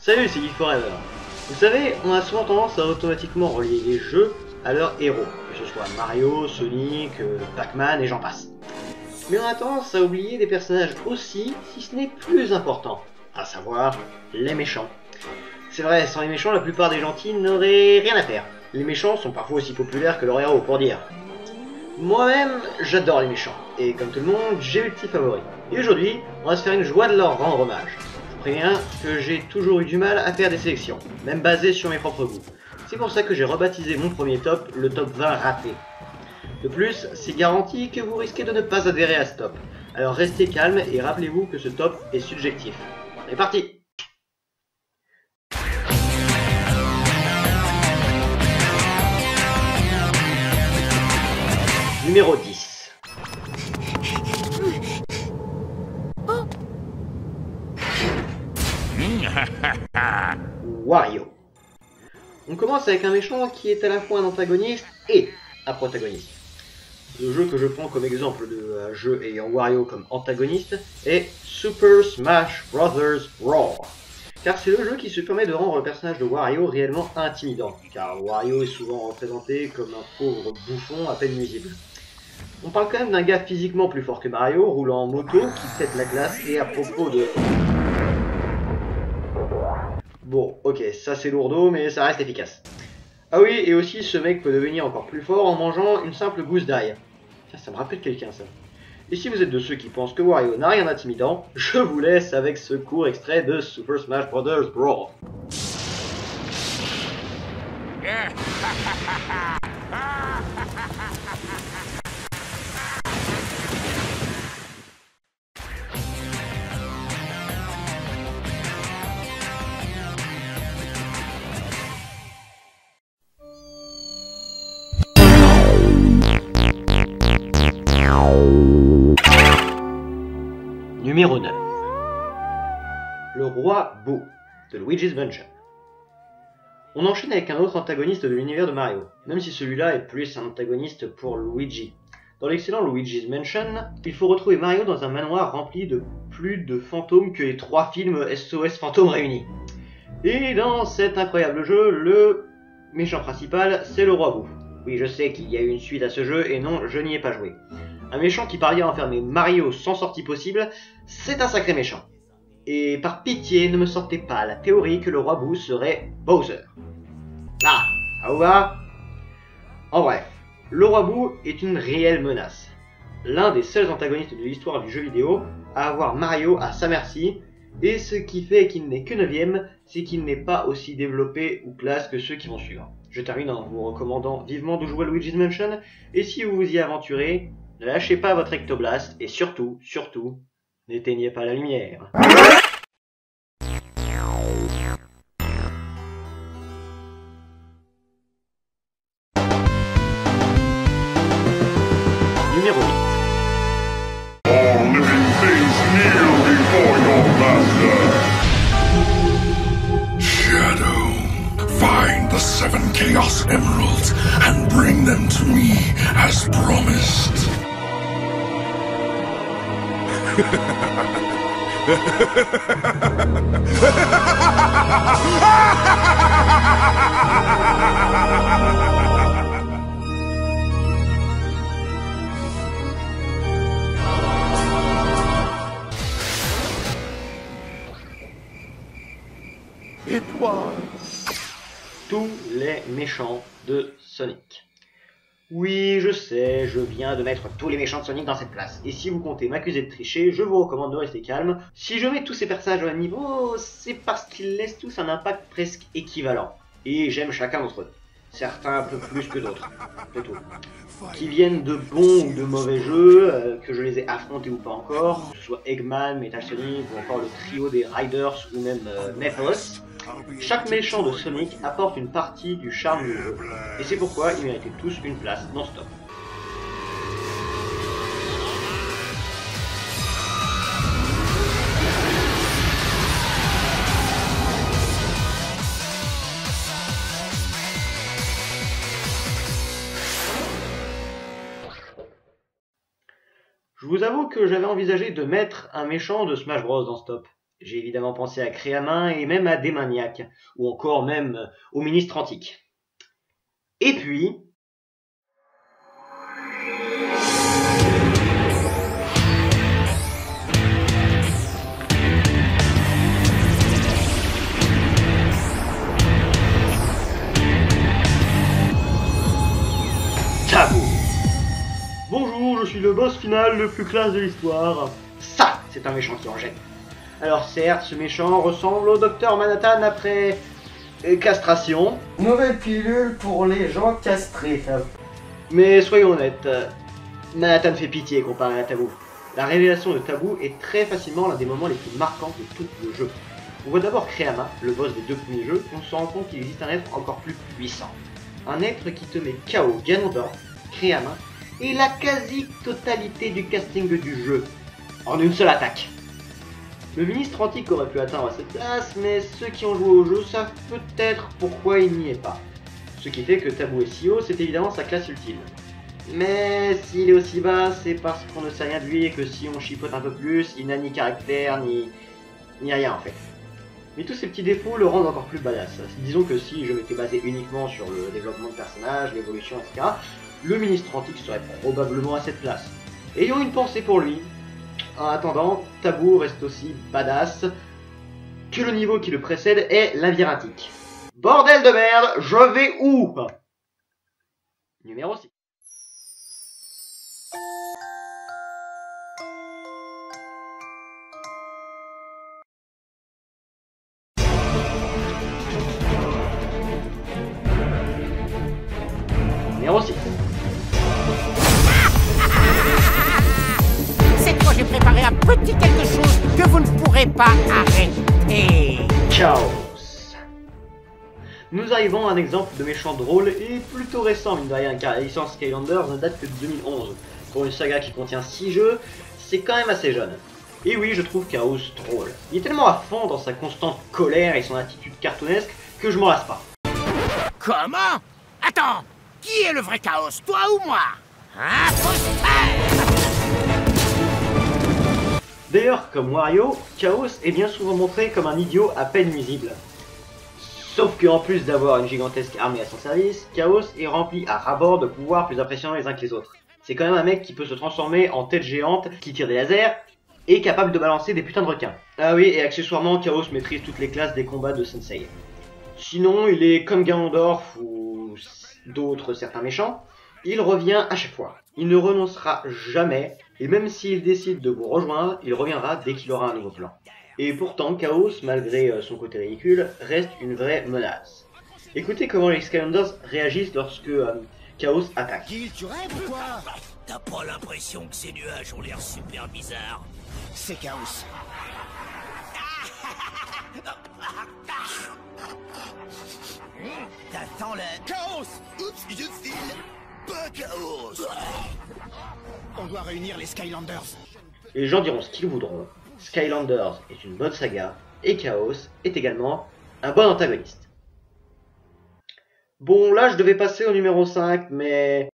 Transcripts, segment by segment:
Salut, c'est Forever. Vous savez, on a souvent tendance à automatiquement relier les jeux à leurs héros, que ce soit Mario, Sonic, euh, Pac-Man et j'en passe. Mais on a tendance à oublier des personnages aussi, si ce n'est plus important, à savoir les méchants. C'est vrai, sans les méchants, la plupart des gentils n'auraient rien à faire. Les méchants sont parfois aussi populaires que leurs héros, pour dire. Moi-même, j'adore les méchants, et comme tout le monde, j'ai mes petits favoris. Et aujourd'hui, on va se faire une joie de leur rendre hommage. Que j'ai toujours eu du mal à faire des sélections, même basées sur mes propres goûts. C'est pour ça que j'ai rebaptisé mon premier top le top 20 raté. De plus, c'est garanti que vous risquez de ne pas adhérer à ce top. Alors restez calme et rappelez-vous que ce top est subjectif. C'est parti Numéro 10. Wario. On commence avec un méchant qui est à la fois un antagoniste et un protagoniste. Le jeu que je prends comme exemple de un jeu ayant Wario comme antagoniste est Super Smash Bros. Brawl. Car c'est le jeu qui se permet de rendre le personnage de Wario réellement intimidant, car Wario est souvent représenté comme un pauvre bouffon à peine nuisible. On parle quand même d'un gars physiquement plus fort que Mario, roulant en moto, qui pète la glace, et à propos de... Bon, ok, ça c'est lourdeau, mais ça reste efficace. Ah oui, et aussi ce mec peut devenir encore plus fort en mangeant une simple gousse d'ail. Tiens, ça me rappelle quelqu'un ça. Et si vous êtes de ceux qui pensent que Wario n'a rien d'intimidant, je vous laisse avec ce court extrait de Super Smash Bros. Brawl. Le roi Boo de Luigi's Mansion. On enchaîne avec un autre antagoniste de l'univers de Mario, même si celui-là est plus un antagoniste pour Luigi. Dans l'excellent Luigi's Mansion, il faut retrouver Mario dans un manoir rempli de plus de fantômes que les trois films SOS Fantômes réunis. Et dans cet incroyable jeu, le méchant principal, c'est le roi Boo. Oui, je sais qu'il y a eu une suite à ce jeu, et non, je n'y ai pas joué. Un méchant qui parvient à enfermer Mario sans sortie possible, c'est un sacré méchant. Et par pitié, ne me sortez pas la théorie que le roi Boo serait Bowser. Là, où va? En bref, le roi Boo est une réelle menace. L'un des seuls antagonistes de l'histoire du jeu vidéo à avoir Mario à sa merci, et ce qui fait qu'il n'est que 9ème, c'est qu'il n'est pas aussi développé ou classe que ceux qui vont suivre. Je termine en vous recommandant vivement de jouer à Luigi's Mansion, et si vous vous y aventurez, ne lâchez pas votre ectoblast et surtout, surtout, n'éteignez pas la lumière. It was. tous les méchants de Sonic. Oui, je sais, je viens de mettre tous les méchants de Sonic dans cette place. Et si vous comptez m'accuser de tricher, je vous recommande de rester calme. Si je mets tous ces personnages au même niveau, c'est parce qu'ils laissent tous un impact presque équivalent. Et j'aime chacun d'entre eux. Certains un peu plus que d'autres, tout. Qui viennent de bons ou de mauvais jeux, euh, que je les ai affrontés ou pas encore, que ce soit Eggman, Metal Sonic ou encore le trio des Riders ou même euh. Chaque méchant de Sonic apporte une partie du charme du jeu, et c'est pourquoi ils méritaient tous une place dans ce top. Je vous avoue que j'avais envisagé de mettre un méchant de Smash Bros dans ce top. J'ai évidemment pensé à Créamin et même à Démaniac, ou encore même au ministre antique. Et puis, Tabou. Bonjour, je suis le boss final le plus classe de l'histoire. Ça, c'est un méchant qui en jette. Alors certes, ce méchant ressemble au docteur Manhattan après euh, castration, Nouvelle pilule pour les gens castrés. mais soyons honnêtes, Manhattan fait pitié comparé à Tabou. La révélation de Tabou est très facilement l'un des moments les plus marquants de tout le jeu. On voit d'abord Kreama, le boss des deux premiers jeux, on se rend compte qu'il existe un être encore plus puissant. Un être qui te met KO Ganondorf, Kreama, et la quasi-totalité du casting du jeu, en une seule attaque. Le ministre antique aurait pu atteindre cette place, mais ceux qui ont joué au jeu savent peut-être pourquoi il n'y est pas. Ce qui fait que Tabou est si haut, c'est évidemment sa classe ultime. Mais s'il est aussi bas, c'est parce qu'on ne sait rien de lui et que si on chipote un peu plus, il n'a ni caractère, ni... ni rien en fait. Mais tous ces petits défauts le rendent encore plus badass. Disons que si je m'étais basé uniquement sur le développement de personnage, l'évolution, etc., le ministre antique serait probablement à cette place. Ayons une pensée pour lui. En attendant, Tabou reste aussi badass que le niveau qui le précède est labyrinthique. Bordel de merde, je vais où? Numéro 6. Pas arrêter. Chaos. Nous arrivons à un exemple de méchant drôle et plutôt récent, mine de rien, car la licence Skylanders ne date que de 2011. Pour une saga qui contient 6 jeux, c'est quand même assez jeune. Et oui, je trouve Chaos drôle. Il est tellement à fond dans sa constante colère et son attitude cartoonesque que je m'en lasse pas. Comment? Attends, qui est le vrai chaos, toi ou moi? Imposteur D'ailleurs, comme Wario, Chaos est bien souvent montré comme un idiot à peine nuisible. Sauf qu'en plus d'avoir une gigantesque armée à son service, Chaos est rempli à rabord de pouvoirs plus impressionnants les uns que les autres. C'est quand même un mec qui peut se transformer en tête géante, qui tire des lasers, et capable de balancer des putains de requins. Ah oui, et accessoirement, Chaos maîtrise toutes les classes des combats de Sensei. Sinon, il est comme Ganondorf ou d'autres certains méchants, il revient à chaque fois. Il ne renoncera jamais, et même s'il décide de vous rejoindre, il reviendra dès qu'il aura un nouveau plan. Et pourtant, Chaos, malgré euh, son côté ridicule, reste une vraie menace. Écoutez comment les Skylanders réagissent lorsque euh, Chaos attaque. Gil, tu rêves ou quoi? T'as pas l'impression que ces nuages ont l'air super bizarres? C'est chaos. T'attends le... Chaos Oups, je file Pas chaos On doit réunir les Skylanders. Les gens diront ce qu'ils voudront. Skylanders est une bonne saga, et Chaos est également un bon antagoniste. Bon, là je devais passer au numéro 5, mais...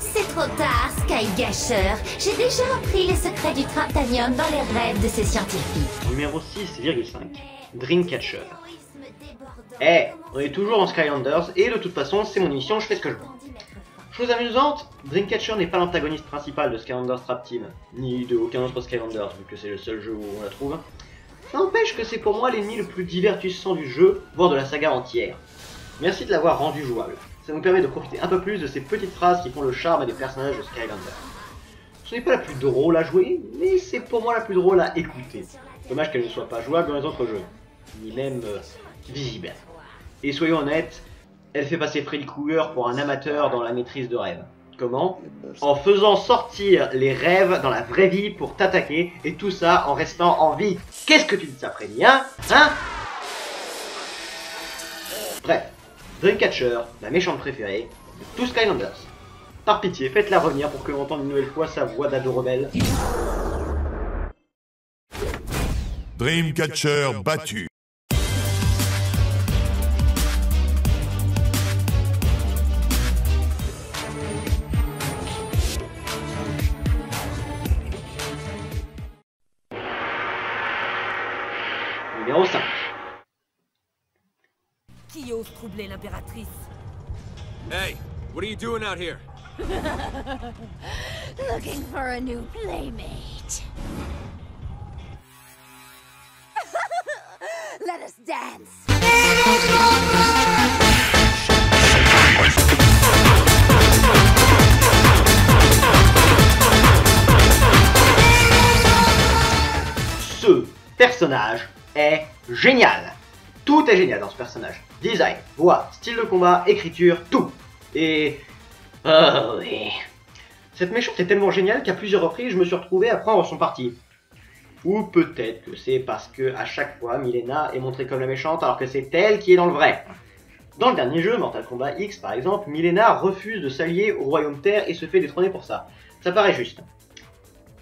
C'est trop tard, Sky Gasher. J'ai déjà appris les secrets du Traptanium dans les rêves de ces scientifiques. Numéro 6,5. Dreamcatcher. Eh, on est toujours en Skylanders, et de toute façon, c'est mon émission, je fais ce que je veux. Chose amusante, Dreamcatcher n'est pas l'antagoniste principal de Skylanders Trap Team, ni de aucun autre Skylanders, vu que c'est le seul jeu où on la trouve. Ça n'empêche que c'est pour moi l'ennemi le plus divertissant du jeu, voire de la saga entière. Merci de l'avoir rendu jouable. Ça nous permet de profiter un peu plus de ces petites phrases qui font le charme des personnages de Skylanders. Ce n'est pas la plus drôle à jouer, mais c'est pour moi la plus drôle à écouter. Dommage qu'elle ne soit pas jouable dans les autres jeux, ni même visible. Et soyons honnêtes, elle fait passer Freddy Krueger pour un amateur dans la maîtrise de rêve. Comment En faisant sortir les rêves dans la vraie vie pour t'attaquer, et tout ça en restant en vie. Qu'est-ce que tu dis ça, Freddy, hein? Hein? Bref, Dreamcatcher, la méchante préférée de tous Skylanders. Par pitié, faites-la revenir pour que l'on entende une nouvelle fois sa voix d'ado rebelle. Dreamcatcher battu. Troubler l'impératrice Hey, what are you doing out here? Looking for a new playmate. Let us dance. Ce personnage est génial. Tout est génial dans ce personnage. Design, voix, style de combat, écriture, tout. Et... Oh oui. Cette méchante est tellement géniale qu'à plusieurs reprises, je me suis retrouvé à prendre son parti. Ou peut-être que c'est parce que à chaque fois, Milena est montrée comme la méchante alors que c'est elle qui est dans le vrai. Dans le dernier jeu, Mortal Kombat X par exemple, Milena refuse de s'allier au Royaume Terre et se fait détrôner pour ça. Ça paraît juste.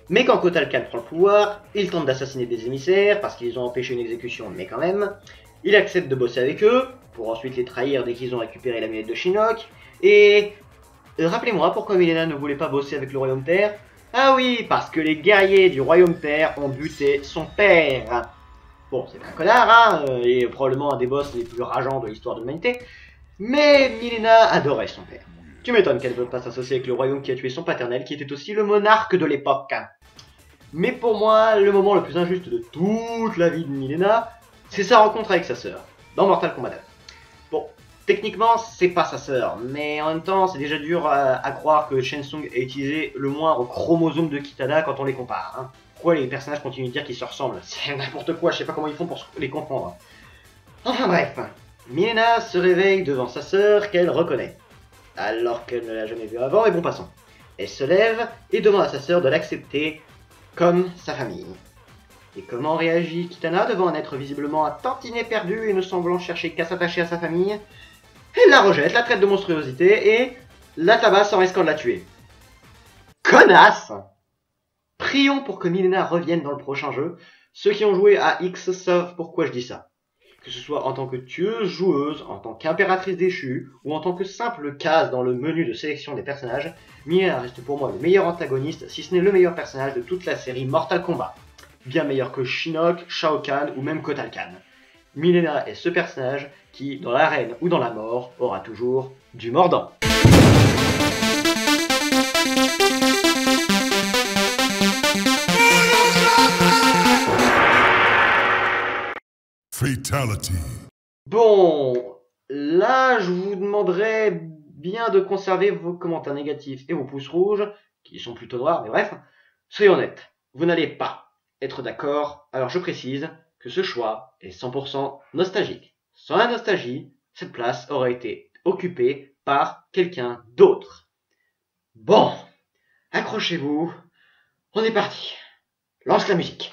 Mais quand Kotal Khan prend le pouvoir, il tente d'assassiner des émissaires parce qu'ils ont empêché une exécution, mais quand même. Il accepte de bosser avec eux, pour ensuite les trahir dès qu'ils ont récupéré la lunette de Shinnok. Et... euh, Rappelez-moi pourquoi Milena ne voulait pas bosser avec le Royaume Terre Ah oui, parce que les guerriers du Royaume Terre ont buté son père. Bon, c'est un connard, hein, euh, et probablement un des boss les plus rageants de l'histoire de l'humanité. Mais Milena adorait son père. Tu m'étonnes qu'elle ne veut pas s'associer avec le royaume qui a tué son paternel, qui était aussi le monarque de l'époque. Mais pour moi, le moment le plus injuste de toute la vie de Milena, c'est sa rencontre avec sa sœur, dans Mortal Kombat 2. Bon, techniquement, c'est pas sa sœur, mais en même temps, c'est déjà dur à, croire que Shensung ait utilisé le moindre chromosome de Kitana quand on les compare. Hein. Pourquoi les personnages continuent de dire qu'ils se ressemblent? C'est n'importe quoi, je sais pas comment ils font pour les confondre. Enfin bref, Milena se réveille devant sa sœur qu'elle reconnaît, alors qu'elle ne l'a jamais vue avant, et bon passant. Elle se lève et demande à sa sœur de l'accepter comme sa famille. Et comment réagit Kitana devant un être visiblement un tantinet perdu et ne semblant chercher qu'à s'attacher à sa famille? Elle la rejette, la traite de monstruosité et la tabasse en risquant de la tuer. Connasse Prions pour que Milena revienne dans le prochain jeu. Ceux qui ont joué à X savent pourquoi je dis ça. Que ce soit en tant que tueuse joueuse, en tant qu'impératrice déchue, ou en tant que simple case dans le menu de sélection des personnages, Milena reste pour moi le meilleur antagoniste, si ce n'est le meilleur personnage de toute la série Mortal Kombat. Bien meilleur que Shinnok, Shao Kahn ou même Kotal Kahn. Milena est ce personnage qui, dans l'arène ou dans la mort, aura toujours du mordant. Fatality. Bon, là, je vous demanderais bien de conserver vos commentaires négatifs et vos pouces rouges, qui sont plutôt noirs, mais bref. Soyons honnêtes, vous n'allez pas être d'accord, alors je précise que ce choix est 100% nostalgique. Sans la nostalgie, cette place aurait été occupée par quelqu'un d'autre. Bon, accrochez-vous, on est parti. Lance la musique.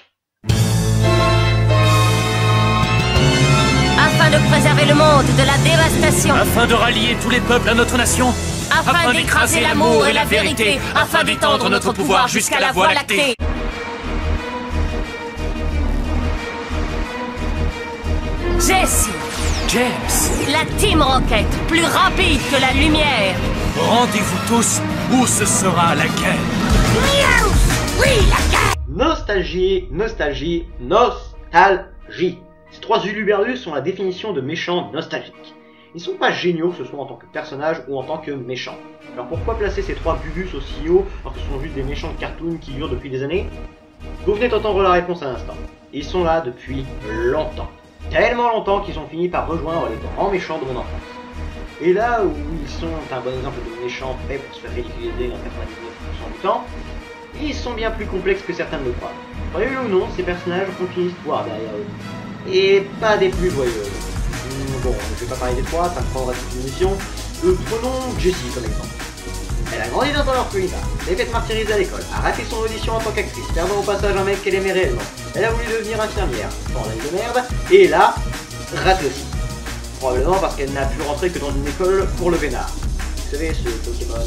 Afin de préserver le monde de la dévastation, Afin de rallier tous les peuples à notre nation, afin d'écraser l'amour et la vérité, afin d'étendre notre pouvoir jusqu'à la voie lactée. Jessie, James, la Team Rocket, plus rapide que la lumière. rendez-vous tous où ce sera la guerre. Oui, la guerre Nostalgie, nostalgie, nostalgie. Ces trois uluberlus sont la définition de méchants nostalgiques. Ils sont pas géniaux, que ce soit en tant que personnage ou en tant que méchant. Alors pourquoi placer ces trois bubus aussi haut alors que ce sont juste des méchants de cartoon qui durent depuis des années? Vous venez d'entendre la réponse à l'instant. Ils sont là depuis longtemps. Tellement longtemps qu'ils ont fini par rejoindre les grands méchants de mon enfance. Et là où ils sont un bon exemple de méchants faits pour se faire ridiculiser dans 99% du temps, ils sont bien plus complexes que certains ne le croient. Croyez-le ou non, ces personnages ont une histoire derrière eux. Et pas des plus joyeuses. Bon, je vais pas parler des trois, ça me prendra toute une émission. Euh, prenons Jessie comme exemple. Elle a grandi dans un orphelinat, s'est faite martyriser à l'école, a raté son audition en tant qu'actrice, perdant au passage un mec qu'elle aimait réellement. Elle a voulu devenir infirmière, bordel de merde, et là, raté aussi. Probablement parce qu'elle n'a pu rentrer que dans une école pour le vénard. Vous savez, ce Pokémon.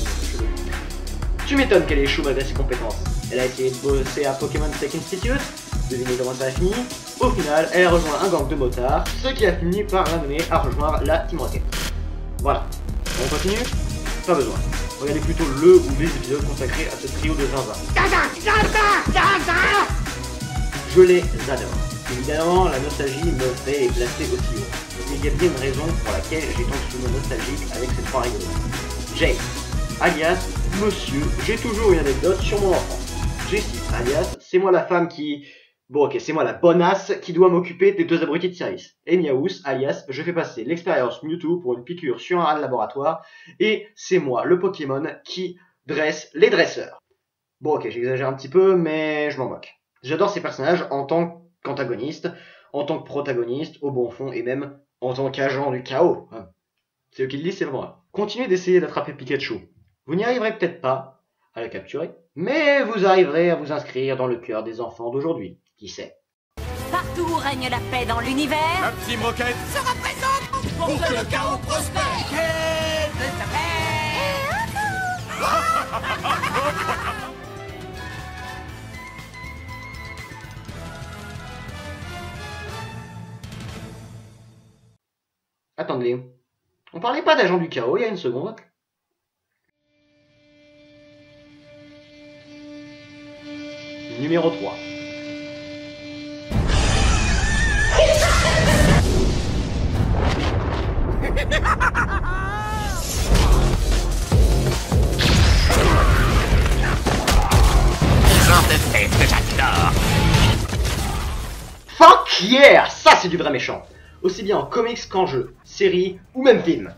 Tu m'étonnes qu'elle échoue malgré ses compétences. Elle a essayé de bosser à Pokémon Tech Institute, devinez comment ça a fini. Au final, elle a rejoint un gang de motards, ce qui a fini par la mener à rejoindre la Team Rocket. Voilà. On continue? Pas besoin. Regardez plutôt le ou les épisodes consacrés à ce trio de zinzin. Je les adore. Évidemment, la nostalgie me fait placer aussi haut. mais il y a bien une raison pour laquelle j'ai tant de souvenirs nostalgiques avec ces trois rigolos. Jake, alias Monsieur, j'ai toujours une anecdote sur mon enfance. Jessie, alias, c'est moi la femme qui... Bon ok, c'est moi la bonasse qui doit m'occuper des deux abrutis de service. Et Miaous, alias, je fais passer l'expérience Mewtwo pour une piqûre sur un rat laboratoire. Et c'est moi, le Pokémon, qui dresse les dresseurs. Bon ok, j'exagère un petit peu, mais je m'en moque. J'adore ces personnages en tant qu'antagonistes, en tant que protagonistes, au bon fond, et même en tant qu'agent du chaos. Hein. C'est eux qui le disent, c'est moi. Continuez d'essayer d'attraper Pikachu. Vous n'y arriverez peut-être pas à la capturer, mais vous arriverez à vous inscrire dans le cœur des enfants d'aujourd'hui. Qui sait? Partout où règne la paix dans l'univers, Team Rocket sera présente pour que le chaos prospère. Attendez. On parlait pas d'agent du chaos il y a une seconde Numéro 3. Fuck yeah Ça c'est du vrai méchant. Aussi bien en comics qu'en jeu, série ou même film.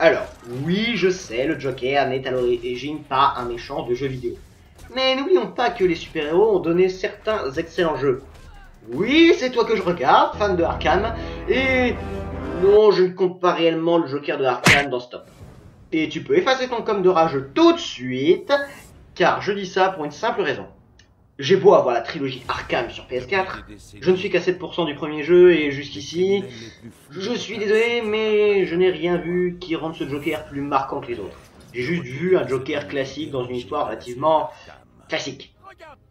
Alors, oui, je sais, le Joker n'est à l'origine pas un méchant de jeu vidéo. Mais n'oublions pas que les super-héros ont donné certains excellents jeux. Oui, c'est toi que je regarde, fan de Arkham, et non, je ne compte pas réellement le Joker de Arkham dans Stop. Et tu peux effacer ton com de rageux tout de suite, car je dis ça pour une simple raison. J'ai beau avoir la trilogie Arkham sur PS4, je ne suis qu'à 7% du premier jeu et jusqu'ici, je suis désolé, mais je n'ai rien vu qui rende ce Joker plus marquant que les autres. J'ai juste vu un Joker classique dans une histoire relativement classique.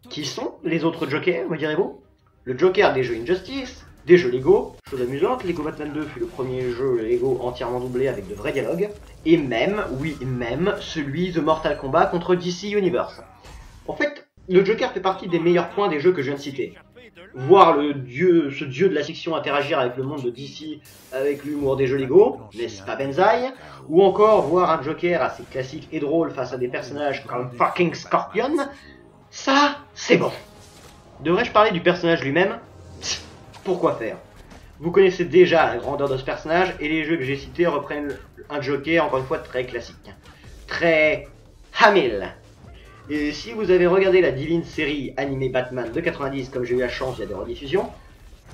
Qui sont les autres Jokers, me direz-vous? Le Joker des jeux Injustice, des jeux Lego, chose amusante, Lego Batman 2 fut le premier jeu Lego entièrement doublé avec de vrais dialogues, et même, oui même, celui de Mortal Kombat contre DC Universe. En fait, le Joker fait partie des meilleurs points des jeux que je viens de citer. Voir le dieu, ce dieu de la fiction interagir avec le monde de DC avec l'humour des jeux Lego, n'est-ce pas Benzaï Ou encore voir un Joker assez classique et drôle face à des personnages comme fucking Scorpion, ça, c'est bon. Devrais-je parler du personnage lui-même? Pourquoi faire Vous connaissez déjà la grandeur de ce personnage et les jeux que j'ai cités reprennent un Joker encore une fois très classique. Très Hamil. Et si vous avez regardé la divine série animée Batman de 90 comme j'ai eu la chance il y a des rediffusions,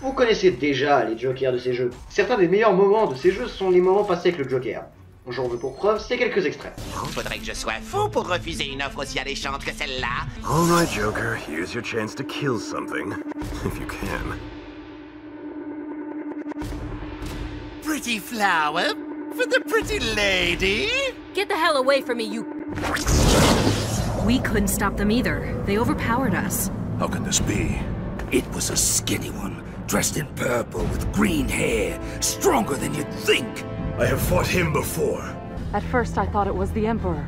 vous connaissez déjà les Jokers de ces jeux. Certains des meilleurs moments de ces jeux sont les moments passés avec le Joker. J'en veux pour preuve ces quelques extraits. Faudrait que je sois fou pour refuser une offre aussi alléchante que celle-là. All right, Joker, here's your chance to kill something. If you can. Pretty flower for the pretty lady. Get the hell away from me, you. We couldn't stop them either. They overpowered us. How can this be? It was a skinny one, dressed in purple with green hair, stronger than you'd think. I have fought him before. At first, I thought it was the Emperor.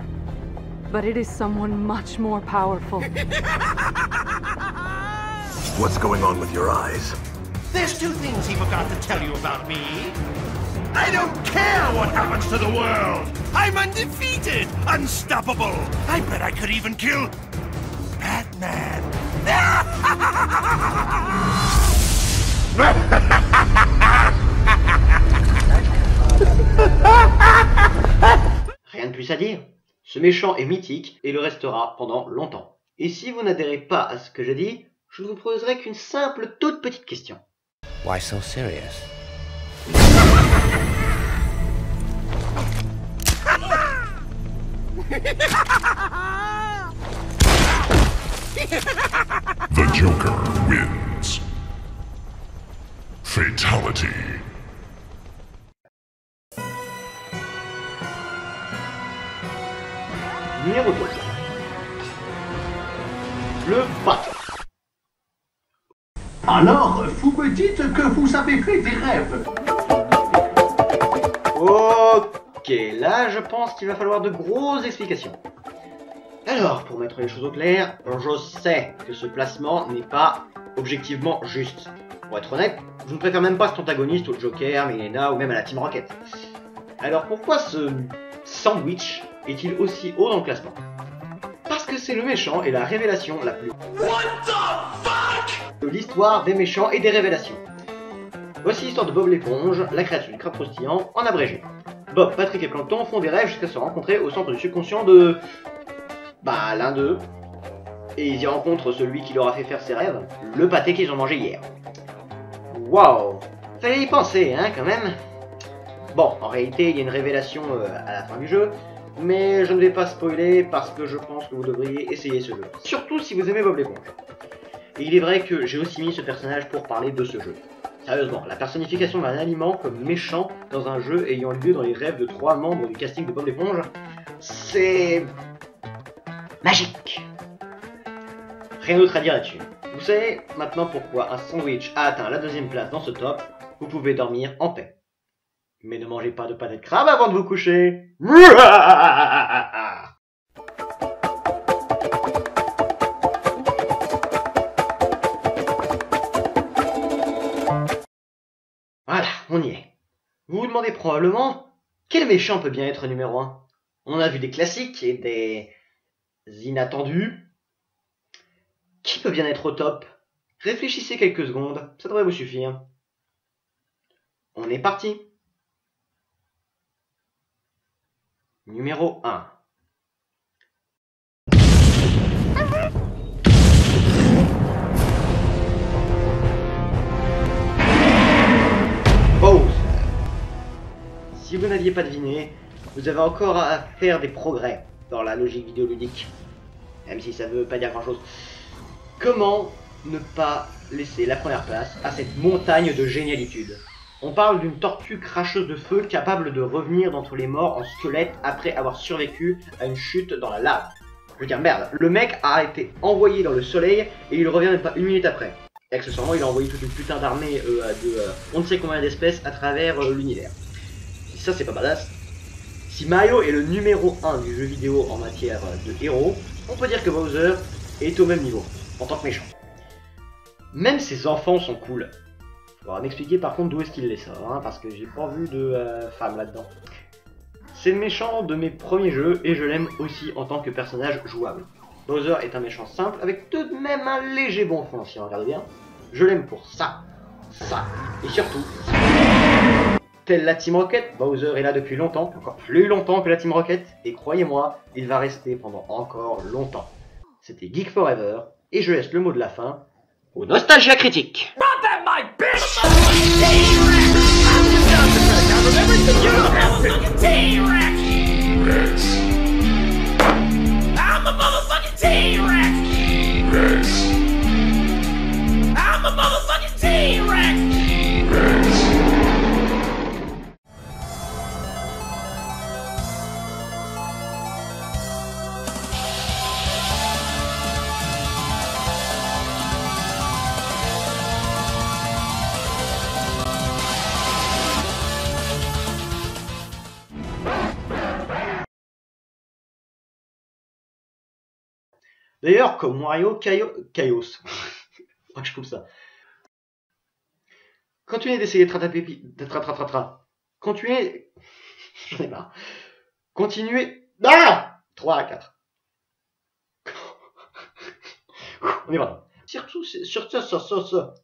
But it is someone much more powerful. What's going on with your eyes? There's two things he forgot to tell you about me. I don't care what happens to the world! I'm undefeated, unstoppable. I bet I could even kill Batman. Rien de plus à dire. Ce méchant est mythique et le restera pendant longtemps. Et si vous n'adhérez pas à ce que je dis, je ne vous poserai qu'une simple toute petite question. Why so serious? The Joker wins. Fatality. Je pense qu'il va falloir de grosses explications. Alors, pour mettre les choses au clair, je sais que ce placement n'est pas objectivement juste. Pour être honnête, je ne préfère même pas cet antagoniste au Joker, Milena ou même à la Team Rocket. Alors pourquoi ce sandwich est-il aussi haut dans le classement? Parce que c'est le méchant et la révélation la plus... de l'histoire des méchants et des révélations. Voici l'histoire de Bob l'éponge, la créature du crabe croustillant, en abrégé. Bob, Patrick et Plankton font des rêves jusqu'à se rencontrer au centre du subconscient de... Bah, l'un d'eux. Et ils y rencontrent celui qui leur a fait faire ses rêves, le pâté qu'ils ont mangé hier. Waouh Fallait y penser, hein, quand même Bon, en réalité, il y a une révélation euh, à la fin du jeu, mais je ne vais pas spoiler parce que je pense que vous devriez essayer ce jeu. Surtout si vous aimez Bob l'éponge. Et il est vrai que j'ai aussi mis ce personnage pour parler de ce jeu. Sérieusement, la personnification d'un aliment comme méchant dans un jeu ayant lieu dans les rêves de trois membres du casting de Bob l'éponge, c'est... magique Rien d'autre à dire là-dessus. Vous savez maintenant pourquoi un sandwich a atteint la deuxième place dans ce top, vous pouvez dormir en paix. Mais ne mangez pas de pâté de crabe avant de vous coucher. demandez probablement, quel méchant peut bien être numéro 1 On a vu des classiques et des inattendus. Qui peut bien être au top? Réfléchissez quelques secondes, ça devrait vous suffire. On est parti. Numéro 1. Vous n'aviez pas deviné, vous avez encore à faire des progrès dans la logique vidéoludique. Même si ça veut pas dire grand chose. Comment ne pas laisser la première place à cette montagne de génialitude? On parle d'une tortue cracheuse de feu capable de revenir d'entre les morts en squelette après avoir survécu à une chute dans la lave. Je veux dire, merde, le mec a été envoyé dans le soleil et il revient pas une minute après. Et accessoirement, il a envoyé toute une putain d'armée euh, de euh, on ne sait combien d'espèces à travers euh, l'univers. Ça, c'est pas badass. Si Mario est le numéro 1 du jeu vidéo en matière de héros, on peut dire que Bowser est au même niveau, en tant que méchant. Même ses enfants sont cool. Faudra m'expliquer par contre d'où est-ce qu'il les sort, hein, parce que j'ai pas vu de euh, femme là-dedans. C'est le méchant de mes premiers jeux et je l'aime aussi en tant que personnage jouable. Bowser est un méchant simple avec tout de même un léger bon fond si on regarde bien. Je l'aime pour ça, ça et surtout Telle la Team Rocket, Bowser est là depuis longtemps, encore plus longtemps que la Team Rocket, et croyez-moi, il va rester pendant encore longtemps. C'était Geek Forever, et je laisse le mot de la fin au Nostalgia Critique. T-Rex! D'ailleurs, comme Mario Chaos... Je coupe ça. Continuez d'essayer de rattraper... Continuez... J'en ai marre. Continuez... Ah 3 à 4. On y va. Surtout, sur ça, ça, ça, ça.